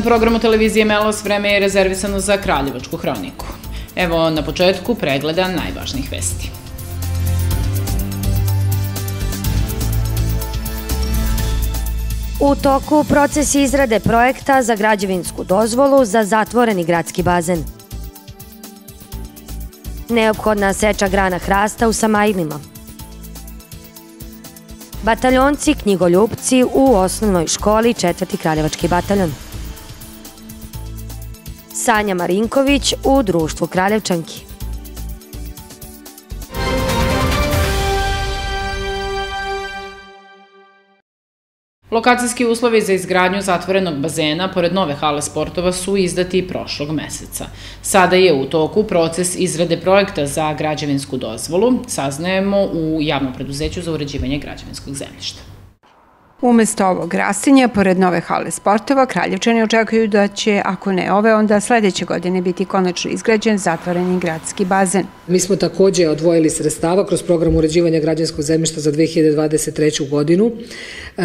Na programu televizije Melos vreme je rezervisano za Kraljevačku hroniku. Evo na početku pregleda najvažnijih vesti. U toku proces izrade projekta za građevinsku dozvolu za zatvoreni gradski bazen. Neophodna seča grana hrasta u Samajlima. Bataljonci knjigoljupci u osnovnoj školi četvrti Kraljevački bataljon. Sanja Marinković u društvu Kraljevčanki. Lokacijski uslovi za izgradnju zatvorenog bazena pored nove hale sportova su izdati prošlog meseca. Sada je u toku proces izrade projekta za građevinsku dozvolu, saznajemo u javnom preduzeću za uređivanje građevinskog zemljišta. Umesto ovog rastinja, pored nove hale sportova, Kraljevčani očekuju da će, ako ne ove, onda sledeće godine biti konačno izgrađen zatvoreni gradski bazen. Mi smo takođe odvojili sredstava kroz program uređivanja građanskog zemljišta za 2023. godinu e,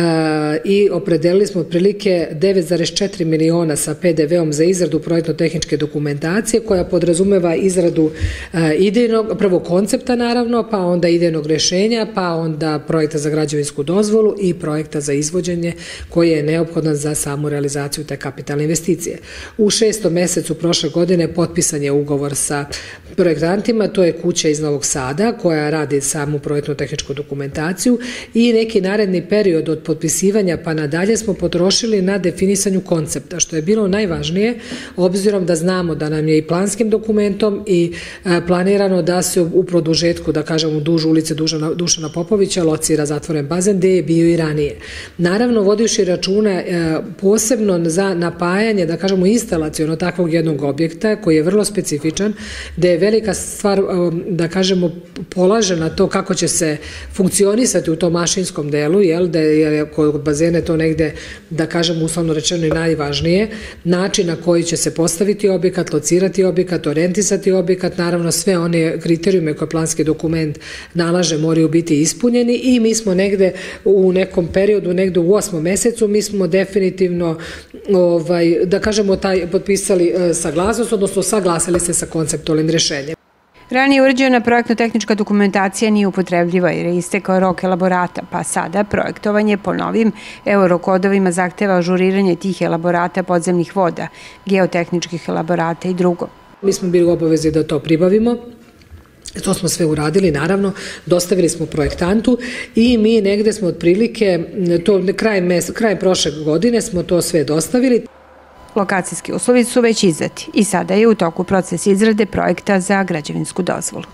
i opredelili smo otprilike 9,4 miliona sa PDV-om za izradu projektno-tehničke dokumentacije koja podrazumeva izradu e, idejnog, prvo koncepta naravno, pa onda idejnog rešenja, pa onda projekta za građevinsku dozvolu i projekta za izvođenje koji je neophodan za samu realizaciju te kapitalne investicije. U šestom mesecu prošle godine potpisan je ugovor sa projektantima, to je kuća iz Novog Sada koja radi samu projektno-tehničku dokumentaciju i neki naredni period od potpisivanja pa nadalje smo potrošili na definisanju koncepta, što je bilo najvažnije, obzirom da znamo da nam je i planskim dokumentom i e, planirano da se u produžetku, da kažem u dužu ulice Dušana Popovića, locira zatvoren bazen, gde je bio i ranije. Naravno, vodiši računa e, posebno za napajanje, da kažemo, instalacijono takvog jednog objekta koji je vrlo specifičan, gde je velika stvar, e, da kažemo, polaže na to kako će se funkcionisati u tom mašinskom delu, jel, da je kod bazene to negde, da kažemo, uslovno rečeno i najvažnije, način na koji će se postaviti objekat, locirati objekat, orijentisati objekat, naravno sve one kriterijume koje planski dokument nalaže moraju biti ispunjeni i mi smo negde u nekom periodu, negde u osmom mesecu, mi smo definitivno, ovaj, da kažemo, taj, potpisali e, saglasnost, odnosno saglasili se sa konceptualnim rešenjem. Ranije uređena projektno-tehnička dokumentacija nije upotrebljiva jer je istekao rok elaborata, pa sada projektovanje po novim eurokodovima zahteva ažuriranje tih elaborata podzemnih voda, geotehničkih elaborata i drugo. Mi smo bili obavezi da to pribavimo, To smo sve uradili, naravno, dostavili smo projektantu i mi negde smo otprilike, to kraj, mes, kraj prošle godine smo to sve dostavili. Lokacijski uslovi su već izdati i sada je u toku proces izrade projekta za građevinsku dozvolu.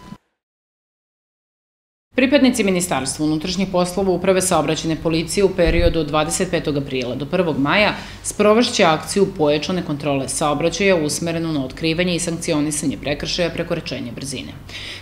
Pripadnici Ministarstva unutrašnjih poslova Uprave saobraćene policije u periodu od 25. aprila do 1. maja sprovašće akciju pojačane kontrole saobraćaja usmerenu na otkrivanje i sankcionisanje prekršaja preko rečenja brzine.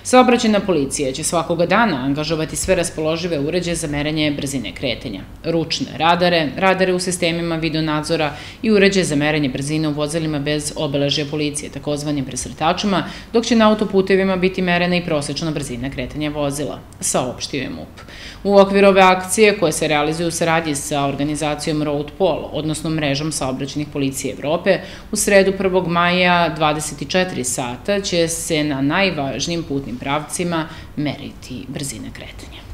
Saobraćena policija će svakoga dana angažovati sve raspoložive uređaje za merenje brzine kretanja, ručne radare, radare u sistemima videonadzora i uređaje za merenje brzine u vozilima bez obeležja policije, takozvanim presretačima, dok će na autoputevima biti merena i prosečna brzina kretanja vozila saopštio je MUP. U okviru ove akcije, koje se realizuju u saradnji sa organizacijom Road Pol, odnosno mrežom saobraćenih policije Evrope, u sredu 1. maja 24 sata će se na najvažnijim putnim pravcima meriti brzine kretanja.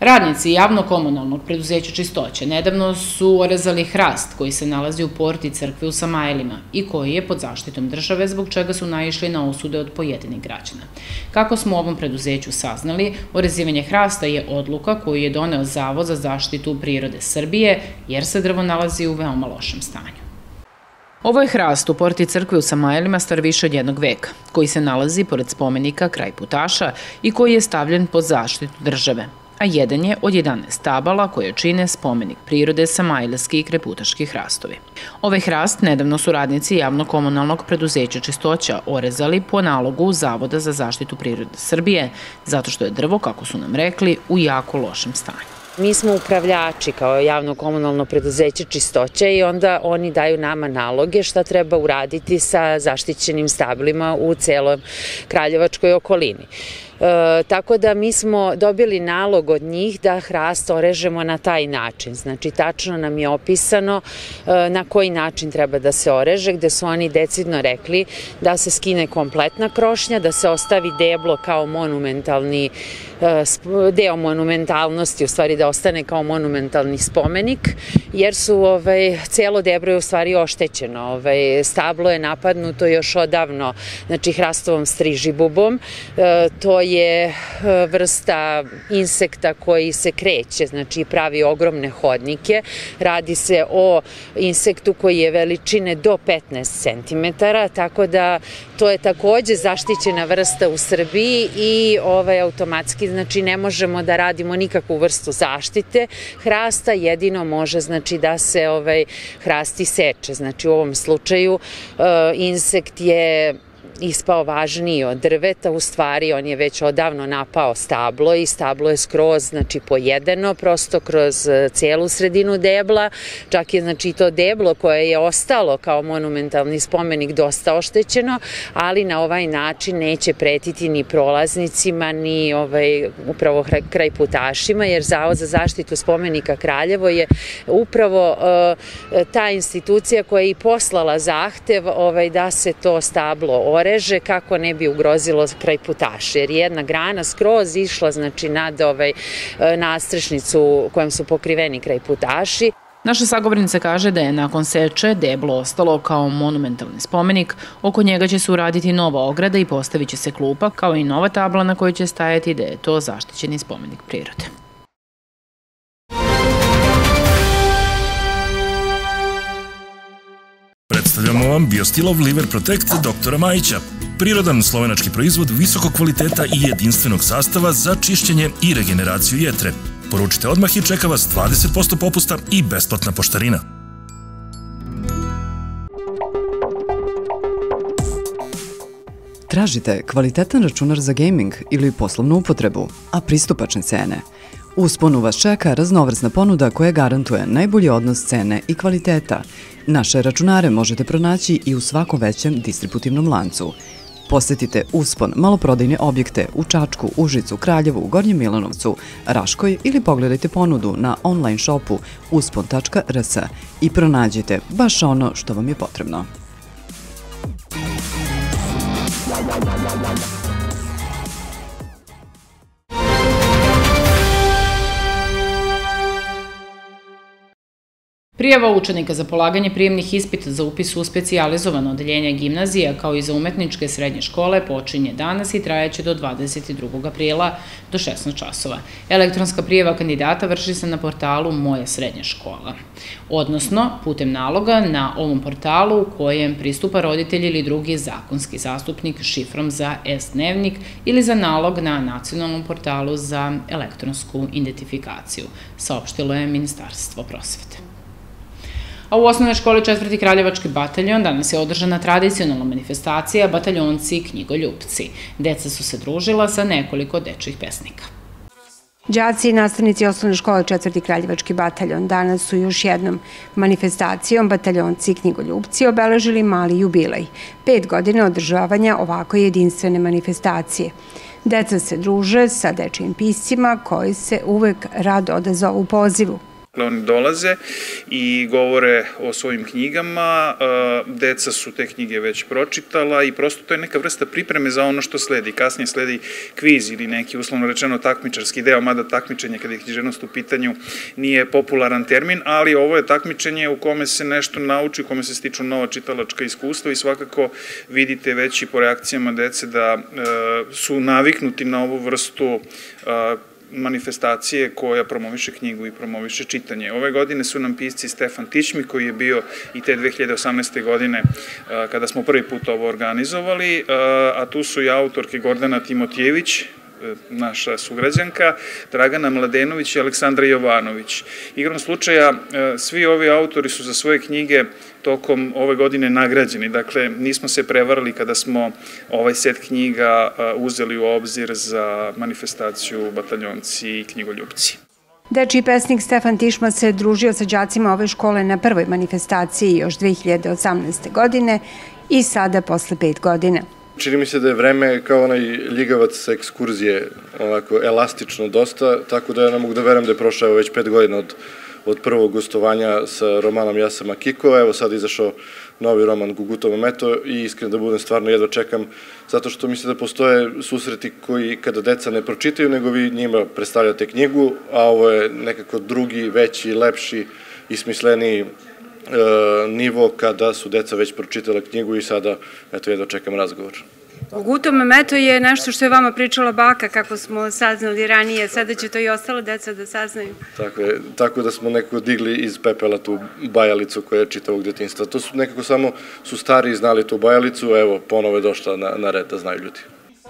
Radnici javno-komunalnog preduzeća Čistoće nedavno su orezali hrast koji se nalazi u porti crkve u Samajlima i koji je pod zaštitom države zbog čega su naišli na osude od pojedinih građana. Kako smo u ovom preduzeću saznali, orezivanje hrasta je odluka koju je doneo Zavod za zaštitu prirode Srbije jer se drvo nalazi u veoma lošem stanju. Ovo je hrast u porti crkve u Samajlima star više od jednog veka, koji se nalazi pored spomenika kraj putaša i koji je stavljen pod zaštitu države a jedan je od 11 stabala koje čine spomenik prirode Samajleski i Kreputaški hrastovi. Ovaj hrast nedavno su radnici javno-komunalnog preduzeća Čistoća orezali po nalogu Zavoda za zaštitu prirode Srbije, zato što je drvo, kako su nam rekli, u jako lošem stanju. Mi smo upravljači kao javno komunalno preduzeće čistoće i onda oni daju nama naloge šta treba uraditi sa zaštićenim stablima u celom Kraljevačkoj okolini. E, tako da mi smo dobili nalog od njih da hrast orežemo na taj način. Znači, tačno nam je opisano e, na koji način treba da se oreže, gde su oni decidno rekli da se skine kompletna krošnja, da se ostavi deblo kao monumentalni e, deo monumentalnosti, u stvari da ostane kao monumentalni spomenik, jer su ovaj, celo debro je u stvari oštećeno. Ovaj, stablo je napadnuto još odavno, znači hrastovom strižibubom. E, to je e, vrsta insekta koji se kreće, znači pravi ogromne hodnike. Radi se o insektu koji je veličine do 15 cm, tako da to je takođe zaštićena vrsta u Srbiji i ovaj automatski znači ne možemo da radimo nikakvu vrstu zaštite hrasta, jedino može znači da se ovaj hrasti seče. Znači u ovom slučaju uh, insekt je ispao važniji od drveta, u stvari on je već odavno napao stablo i stablo je skroz znači pojedeno prosto kroz e, celu sredinu debla, čak je znači to deblo koje je ostalo kao monumentalni spomenik dosta oštećeno, ali na ovaj način neće pretiti ni prolaznicima ni ovaj upravo kraj putašima jer Zavod za zaštitu spomenika Kraljevo je upravo uh, ta institucija koja je i poslala zahtev ovaj da se to stablo ore reže kako ne bi ugrozilo kraj putaše, jer jedna grana skroz išla znači nad ovaj, e, nastrešnicu kojom su pokriveni kraj putaši. Naša sagovornica kaže da je nakon seče deblo ostalo kao monumentalni spomenik, oko njega će se uraditi nova ograda i postavit će se klupa, kao i nova tabla na kojoj će stajati da je to zaštićeni spomenik prirode. Predstavljamo vam Biostilov Liver Protect doktora Majića. Prirodan slovenački proizvod visokog kvaliteta i jedinstvenog sastava za čišćenje i regeneraciju jetre. Poručite odmah i čeka vas 20% popusta i besplatna poštarina. Tražite kvalitetan računar za gaming ili poslovnu upotrebu, a pristupačne cene – U sponu vas čeka raznovrsna ponuda koja garantuje najbolji odnos cene i kvaliteta. Naše računare možete pronaći i u svako većem distributivnom lancu. Posetite Uspon maloprodajne objekte u Čačku, Užicu, Kraljevu, Gornjem Milanovcu, Raškoj ili pogledajte ponudu na online shopu uspon.rs i pronađite baš ono što vam je potrebno. Prijava učenika za polaganje prijemnih ispita za upis u specializovano odeljenje gimnazija kao i za umetničke srednje škole počinje danas i trajeće do 22. aprila do 16 časova. Elektronska prijava kandidata vrši se na portalu Moja srednja škola, odnosno putem naloga na ovom portalu u kojem pristupa roditelj ili drugi zakonski zastupnik šifrom za S-dnevnik ili za nalog na nacionalnom portalu za elektronsku identifikaciju, saopštilo je Ministarstvo prosvete. A u osnovnoj školi četvrti Kraljevački bataljon danas je održana tradicionalna manifestacija Bataljonci i knjigoljupci. Deca su se družila sa nekoliko dečjih pesnika. Đaci i nastavnici osnovne škole četvrti Kraljevački bataljon danas su još jednom manifestacijom bataljonci i knjigoljupci obeležili mali jubilej, pet godine održavanja ovako jedinstvene manifestacije. Deca se druže sa dečijim piscima koji se uvek rado odazovu pozivu. Dakle, oni dolaze i govore o svojim knjigama, deca su te knjige već pročitala i prosto to je neka vrsta pripreme za ono što sledi. Kasnije sledi kviz ili neki uslovno rečeno takmičarski deo, mada takmičenje kada je književnost u pitanju nije popularan termin, ali ovo je takmičenje u kome se nešto nauči, u kome se stiču nova čitalačka iskustva i svakako vidite već i po reakcijama dece da su naviknuti na ovu vrstu manifestacije koja promoviše knjigu i promoviše čitanje. Ove godine su nam pisci Stefan Tičmi, koji je bio i te 2018. godine kada smo prvi put ovo organizovali, a tu su i autorke Gordana Timotijević, e, naša sugrađanka, Dragana Mladenović i Aleksandra Jovanović. Igrom slučaja, e, svi ovi autori su za svoje knjige tokom ove godine nagrađeni. Dakle, nismo se prevarali kada smo ovaj set knjiga uzeli u obzir za manifestaciju bataljonci i knjigoljubci. Dečiji pesnik Stefan Tišma se družio sa đacima ove škole na prvoj manifestaciji još 2018. godine i sada posle pet godina. Čini mi se da je vreme kao onaj ljigavac sa ekskurzije, onako elastično dosta, tako da ja ne mogu da verujem da je prošao već pet godina od, od prvog gostovanja sa romanom Ja sam Akiko, evo sad izašao novi roman Gugutova meto i iskreno da budem stvarno jedva čekam, zato što mislim da postoje susreti koji kada deca ne pročitaju, nego vi njima predstavljate knjigu, a ovo je nekako drugi, veći, lepši i smisleniji nivo kada su deca već pročitala knjigu i sada, eto, jedno čekam razgovor. Guto meto je nešto što je vama pričala baka, kako smo saznali ranije, sada će to i ostalo deca da saznaju. Tako je, tako da smo nekako digli iz pepela tu bajalicu koja je čitavog detinstva. To su nekako samo, su stari znali tu bajalicu, evo, ponovo je došla na, na red da znaju ljudi.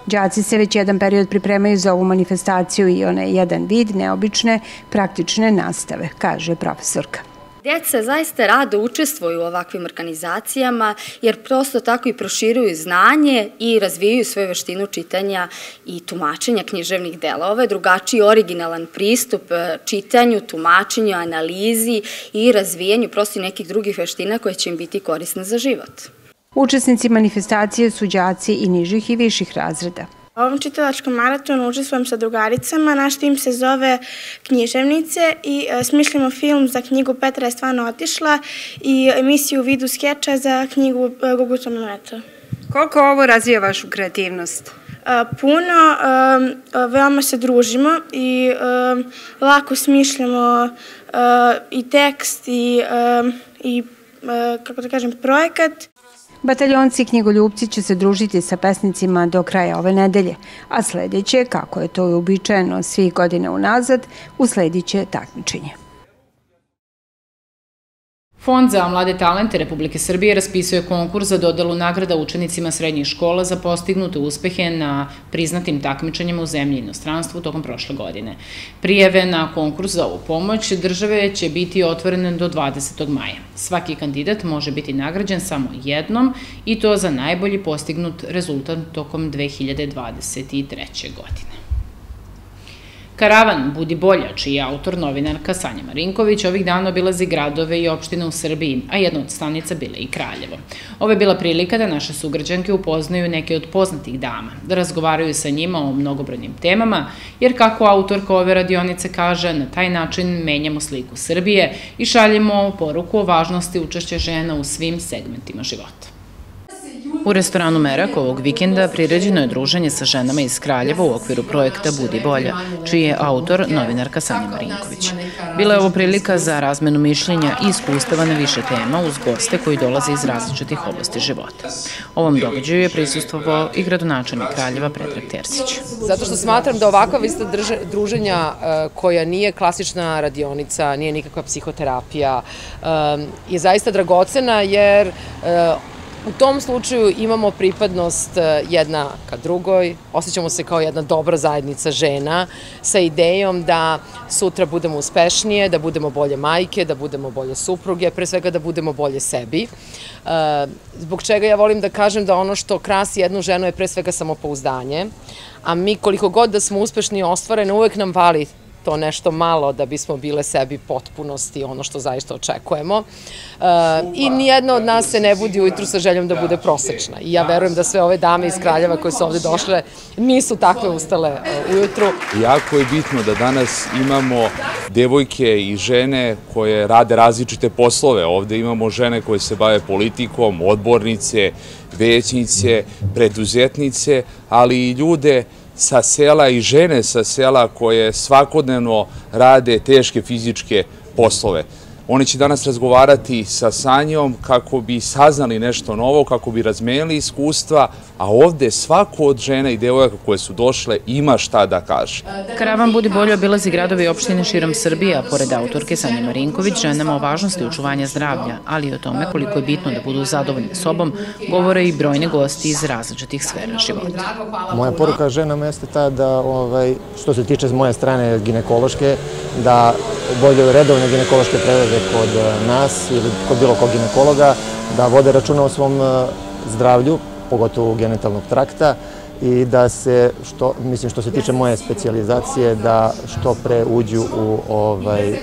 Đaci se već jedan period pripremaju za ovu manifestaciju i onaj jedan vid neobične praktične nastave, kaže profesorka. Djeca zaista rado učestvuju u ovakvim organizacijama jer prosto tako i proširuju znanje i razvijaju svoju veštinu čitanja i tumačenja književnih dela. Ovo je drugačiji originalan pristup e, čitanju, tumačenju, analizi i razvijanju prosto nekih drugih veština koje će im biti korisne za život. Učesnici manifestacije su đaci i nižih i viših razreda. Ovom čitalačkom maratonu učestvujem sa drugaricama. Naš tim se zove Književnice i e, smišljamo film za knjigu Petra je stvarno otišla i emisiju u vidu skeča za knjigu e, Gugutom Leto. Koliko ovo razvija vašu kreativnost? E, puno, veoma se družimo i lako smišljamo i tekst i, i kako da kažem, projekat. Bataljonci knjigoljubci će se družiti sa pesnicima do kraja ove nedelje, a sledeće, kako je to uobičajeno svih godina unazad, usledit će takmičenje. Fond za mlade talente Republike Srbije raspisuje konkurs za dodelu nagrada učenicima srednjih škola za postignute uspehe na priznatim takmičenjima u zemlji i inostranstvu tokom prošle godine. Prijeve na konkurs za ovu pomoć države će biti otvorene do 20. maja. Svaki kandidat može biti nagrađen samo jednom i to za najbolji postignut rezultat tokom 2023. godine. Karavan Budi bolja, čiji je autor novinarka Sanja Marinković, ovih dana obilazi gradove i opštine u Srbiji, a jedna od stanica bile i Kraljevo. Ovo je bila prilika da naše sugrađanke upoznaju neke od poznatih dama, da razgovaraju sa njima o mnogobrojnim temama, jer kako autorka ove radionice kaže, na taj način menjamo sliku Srbije i šaljemo poruku o važnosti učešća žena u svim segmentima života. U restoranu Merak ovog vikenda priređeno je druženje sa ženama iz Kraljeva u okviru projekta Budi bolja, čiji je autor novinarka Sanja Marinković. Bila je ovo prilika za razmenu mišljenja i iskustava na više tema uz goste koji dolaze iz različitih oblasti života. Ovom događaju je prisustovao i gradonačelnik Kraljeva Predrag Tersić. Zato što smatram da ovakva vrsta druženja e, koja nije klasična radionica, nije nikakva psihoterapija, e, je zaista dragocena jer e, U tom slučaju imamo pripadnost e, jedna ka drugoj, osjećamo se kao jedna dobra zajednica žena sa idejom da sutra budemo uspešnije, da budemo bolje majke, da budemo bolje supruge, pre svega da budemo bolje sebi. E, zbog čega ja volim da kažem da ono što krasi jednu ženu je pre svega samopouzdanje, a mi koliko god da smo uspešni i ostvarene, uvek nam vali to nešto malo da bismo bile sebi potpunosti ono što zaista očekujemo. E, I nijedna od nas se ne budi ujutru sa željom da bude prosečna. I ja verujem da sve ove dame iz Kraljeva koje su ovde došle nisu takve ustale e, ujutru. Jako je bitno da danas imamo devojke i žene koje rade različite poslove. Ovde imamo žene koje se bave politikom, odbornice, većnice, preduzetnice, ali i ljude sa sela i žene sa sela koje svakodnevno rade teške fizičke poslove. Oni će danas razgovarati sa Sanjom kako bi saznali nešto novo, kako bi razmenili iskustva, a ovde svako od žena i devojaka koje su došle ima šta da kaže. Karavan Budi bolje obilazi gradovi i opštine širom Srbije, a pored autorke Sanje Marinković, ženama o važnosti učuvanja zdravlja, ali i o tome koliko je bitno da budu zadovoljni sobom, govore i brojni gosti iz različitih sfera života. Moja poruka ženama jeste ta da, ovaj, što se tiče z moje strane ginekološke, da bolje redovne ginekološke preglede kod eh, nas ili kod bilo kog ginekologa, da vode računa o svom eh, zdravlju, pogotovo genitalnog trakta i da se, što, mislim što se tiče moje specijalizacije, da što pre uđu u ovaj, eh,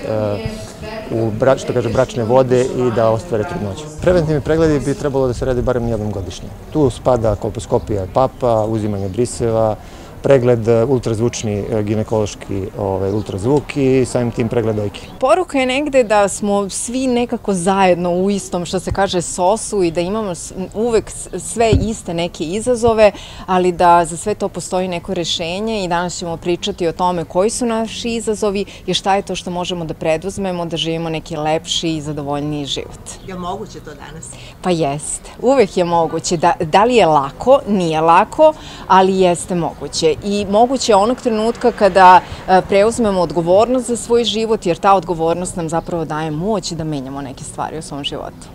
u brač, što kaže, bračne vode i da ostvare trudnoću. Preventivni pregledi bi trebalo da se radi barem jednom godišnje. Tu spada kolposkopija papa, uzimanje briseva, pregled e, ultrazvučni e, ginekološki ovaj, ultrazvuk i samim tim pregled dojke. Poruka je negde da smo svi nekako zajedno u istom, što se kaže, sosu i da imamo uvek sve iste neke izazove, ali da za sve to postoji neko rešenje i danas ćemo pričati o tome koji su naši izazovi i šta je to što možemo da preduzmemo da živimo neki lepši i zadovoljniji život. Je moguće to danas? Pa jeste. Uvek je moguće. Da, da li je lako? Nije lako, ali jeste moguće i moguće onog trenutka kada e, preuzmemo odgovornost za svoj život, jer ta odgovornost nam zapravo daje moć da menjamo neke stvari u svom životu.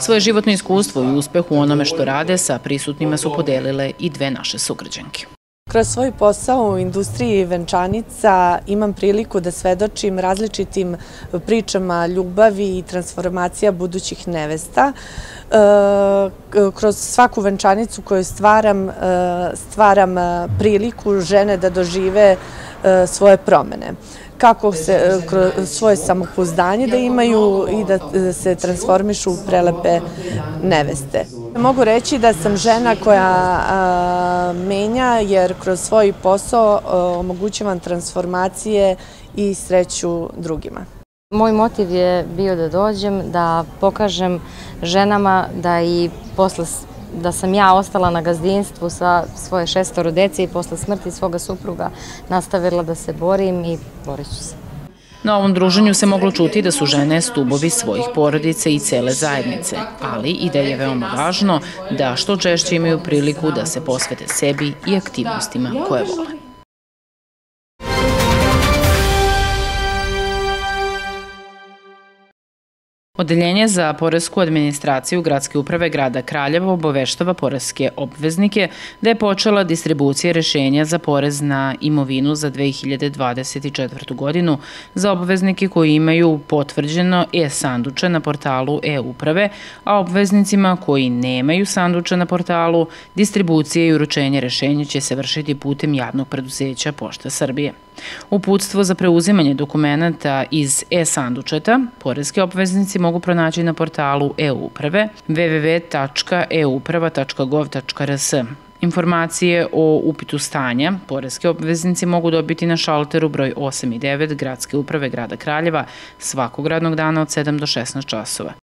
Svoje životno iskustvo i uspeh u onome što rade sa prisutnima su podelile i dve naše sugrađanke. Kroz svoj posao u industriji venčanica imam priliku da svedočim različitim pričama ljubavi i transformacija budućih nevesta. E, kroz svaku venčanicu koju stvaram, e, stvaram e, priliku žene da dožive svoje promene kako se kroz svoje samopouzdanje da imaju i da se transformišu u prelepe neveste. Mogu reći da sam žena koja menja jer kroz svoj posao omogućavam transformacije i sreću drugima. Moj motiv je bio da dođem, da pokažem ženama da i posle da sam ja ostala na gazdinstvu sa svoje šestoro dece i posle smrti svoga supruga nastavila da se borim i borit ću se. Na ovom druženju se moglo čuti da su žene stubovi svojih porodice i cele zajednice, ali i da je veoma važno da što češće imaju priliku da se posvete sebi i aktivnostima koje vole. Odeljenje za poresku administraciju Gradske uprave grada Kraljeva obaveštava poreske obveznike da je počela distribucija rešenja za porez na imovinu za 2024. godinu za obveznike koji imaju potvrđeno e-sanduče na portalu e-uprave, a obveznicima koji nemaju sanduče na portalu, distribucije i uručenje rešenja će se vršiti putem javnog preduzeća Pošta Srbije. Uputstvo za preuzimanje dokumenta iz e-sandučeta poreski obveznici mogu pronaći na portalu e-uprave www.euprava.gov.rs. Informacije o upitu stanja poreske obveznici mogu dobiti na šalteru broj 8 i 9 Gradske uprave grada Kraljeva svakog radnog dana od 7 do 16 časova.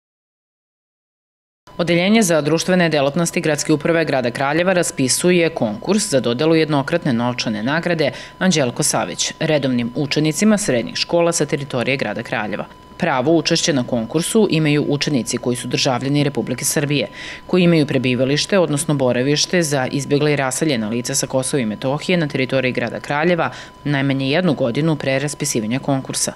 Odeljenje za društvene delatnosti Gradske uprave grada Kraljeva raspisuje konkurs za dodelu jednokratne novčane nagrade Anđelko Savić, redovnim učenicima srednjih škola sa teritorije grada Kraljeva. Pravo učešće na konkursu imaju učenici koji su državljeni Republike Srbije, koji imaju prebivalište, odnosno boravište za izbjegle i rasaljena lica sa Kosova i Metohije na teritoriji grada Kraljeva najmanje jednu godinu pre raspisivanja konkursa,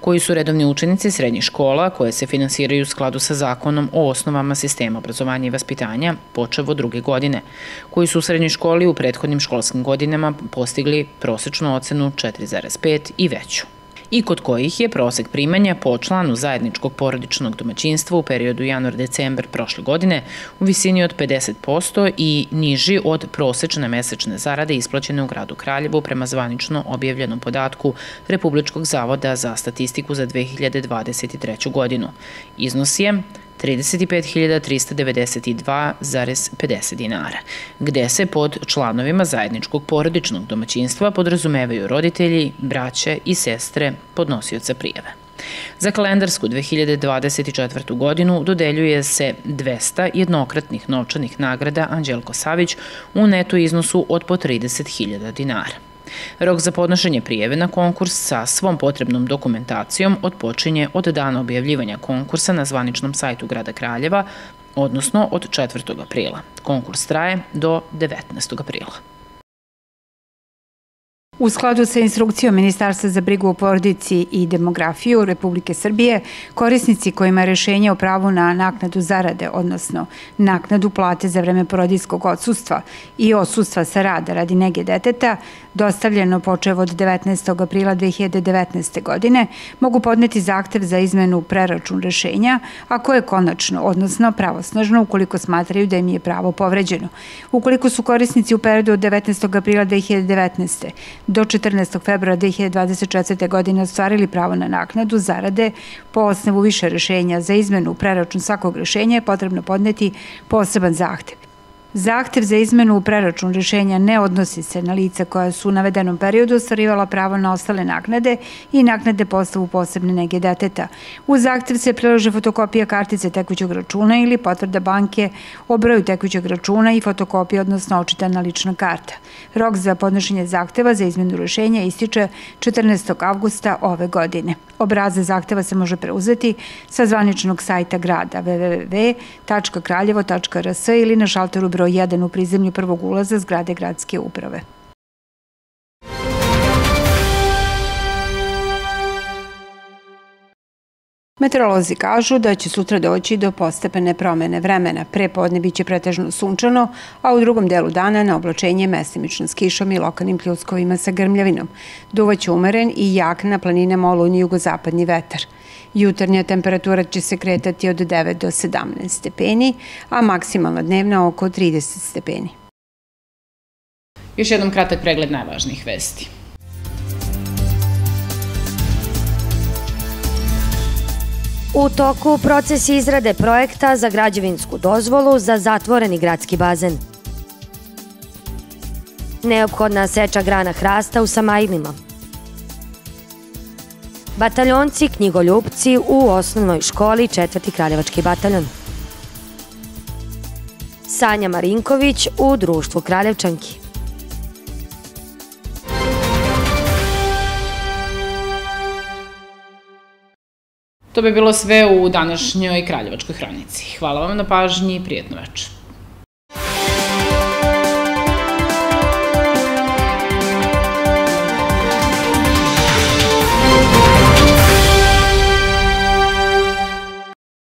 koji su redovni učenici srednjih škola koje se finansiraju u skladu sa zakonom o osnovama sistema obrazovanja i vaspitanja počevo druge godine, koji su u srednjoj školi u prethodnim školskim godinama postigli prosečnu ocenu 4,5 i veću i kod kojih je prosek primanja po članu zajedničkog porodičnog domaćinstva u periodu januar-decembar prošle godine u visini od 50% i niži od prosečne mesečne zarade isplaćene u gradu Kraljevu prema zvanično objavljenom podatku Republičkog zavoda za statistiku za 2023. godinu. Iznos je 35.392,50 dinara, gde se pod članovima zajedničkog porodičnog domaćinstva podrazumevaju roditelji, braće i sestre podnosioca prijeve. Za kalendarsku 2024. godinu dodeljuje se 200 jednokratnih novčanih nagrada Anđelko Savić u netu iznosu od po 30.000 dinara. Rok za podnošenje prijeve na konkurs sa svom potrebnom dokumentacijom odpočinje od dana objavljivanja konkursa na zvaničnom sajtu Grada Kraljeva, odnosno od 4. aprila. Konkurs traje do 19. aprila. U skladu sa instrukcijom Ministarstva za brigu o porodici i demografiju Republike Srbije, korisnici kojima je rešenje o pravu na naknadu zarade, odnosno naknadu plate za vreme porodijskog odsustva i odsustva sa rada radi nege deteta, dostavljeno počevo od 19. aprila 2019. godine, mogu podneti zahtev za izmenu preračun rešenja, ako je konačno, odnosno pravosnažno, ukoliko smatraju da im je pravo povređeno. Ukoliko su korisnici u periodu od 19. aprila 2019. do 14. februara 2024. godine ostvarili pravo na naknadu zarade po osnovu više rešenja za izmenu preračun svakog rešenja je potrebno podneti poseban zahtev. Zahtev za izmenu u preračun rešenja ne odnosi se na lica koja su u navedenom periodu ostvarivala pravo na ostale naknade i naknade postavu posebne nege deteta. U zahtev se prilože fotokopija kartice tekućeg računa ili potvrda banke o broju tekućeg računa i fotokopija, odnosno očitana lična karta. Rok za podnošenje zahteva za izmenu rešenja ističe 14. avgusta ove godine. Obraze zahteva se može preuzeti sa zvaničnog sajta grada www.kraljevo.rs ili na šalteru broj 1 u prizemlju prvog ulaza zgrade gradske uprave. Meteorolozi kažu da će sutra doći do postepene promene vremena. Pre podne biće pretežno sunčano, a u drugom delu dana na oblačenje mestimično s kišom i lokalnim pljuskovima sa grmljavinom. Duvaće umeren i jak na planinama olunji jugozapadni vetar. Jutarnja temperatura će se kretati od 9 do 17 stepeni, a maksimalna dnevna oko 30 stepeni. Još jednom kratak pregled najvažnijih vesti. U toku proces izrade projekta za građevinsku dozvolu za zatvoreni gradski bazen. Neophodna seča grana hrasta u Samajlima. Bataljonci knjigoljupci u osnovnoj školi četvrti Kraljevački bataljon. Sanja Marinković u društvu Kraljevčanki. To bi bilo sve u današnjoj Kraljevačkoj hranici. Hvala vam na pažnji i prijetno večer.